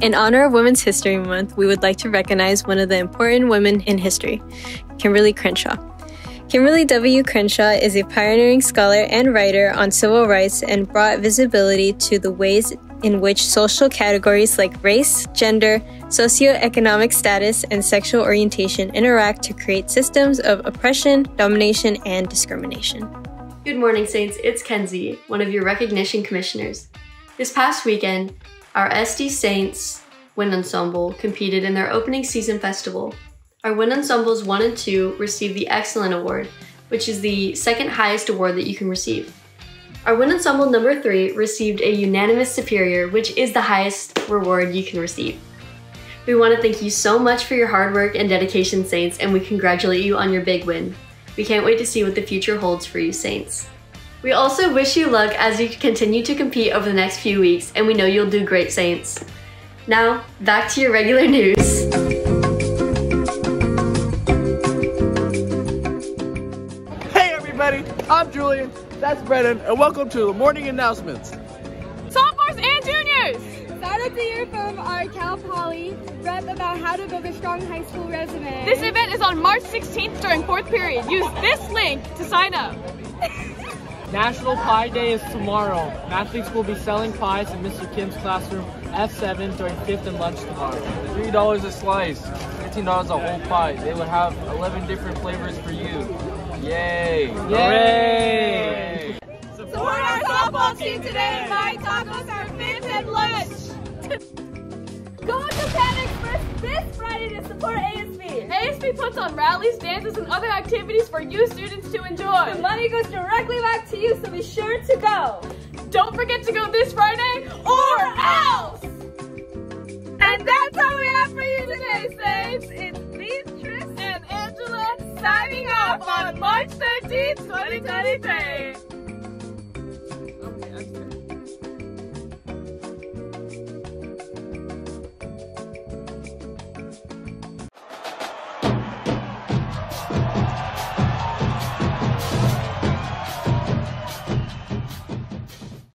In honor of Women's History Month, we would like to recognize one of the important women in history, Kimberly Crenshaw. Kimberly W. Crenshaw is a pioneering scholar and writer on civil rights and brought visibility to the ways in which social categories like race, gender, socioeconomic status, and sexual orientation interact to create systems of oppression, domination, and discrimination. Good morning, Saints. It's Kenzie, one of your recognition commissioners. This past weekend, our SD Saints Wind Ensemble competed in their opening season festival. Our wind ensembles 1 and 2 received the Excellent Award, which is the second highest award that you can receive. Our wind ensemble number 3 received a unanimous superior, which is the highest reward you can receive. We want to thank you so much for your hard work and dedication, Saints, and we congratulate you on your big win. We can't wait to see what the future holds for you, Saints. We also wish you luck as you continue to compete over the next few weeks, and we know you'll do great, Saints. Now, back to your regular news. Hey everybody, I'm Julian, that's Brennan, and welcome to the morning announcements. Sophomores and juniors! Sign up to hear from our Cal Poly rep about how to build a strong high school resume. This event is on March 16th during fourth period. Use this link to sign up. National Pi Day is tomorrow. Mathletes will be selling pies in Mr. Kim's classroom F7 during 5th and lunch tomorrow. $3 a slice, $15 a whole pie. They will have 11 different flavors for you. Yay! Yay! Support our softball team today and buy tacos our 5th and lunch. Go to ASB puts on rallies, dances, and other activities for you students to enjoy. The money goes directly back to you, so be sure to go. Don't forget to go this Friday or else! And that's all we have for you today, Saints. It's Beatrice and Angela signing off on March 13th, 2023.